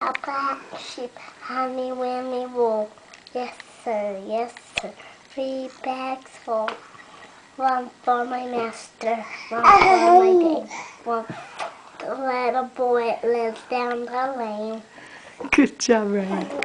A black sheep, honey, whammy, wool. Yes, sir, yes, sir. Three bags full. One for my master, one for my dame, One for the little boy lives down the lane. Good job, Ryan.